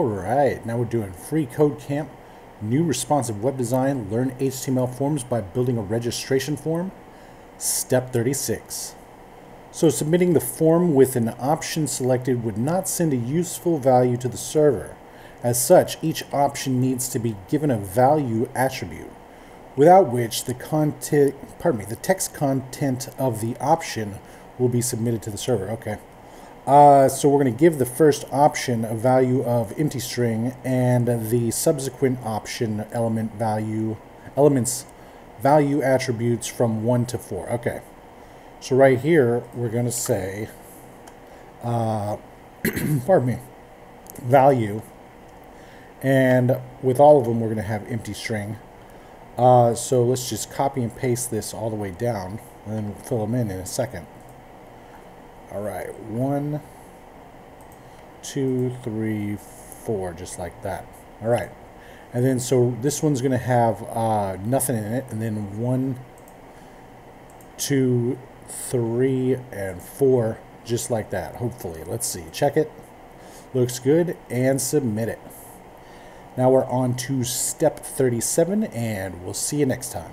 All right, now we're doing free code camp, new responsive web design, learn HTML forms by building a registration form. Step 36. So submitting the form with an option selected would not send a useful value to the server. As such, each option needs to be given a value attribute, without which the content, pardon me, the text content of the option will be submitted to the server. Okay. Uh, so we're going to give the first option a value of empty string and the subsequent option element value elements value attributes from 1 to 4. Okay. So right here we're going to say uh, pardon me value and with all of them we're going to have empty string. Uh, so let's just copy and paste this all the way down and then we'll fill them in in a second. All right, one, two, three, four, just like that. All right, and then so this one's to have uh, nothing in it, and then one, two, three, and four, just like that, hopefully. Let's see, check it. Looks good, and submit it. Now we're on to step 37, and we'll see you next time.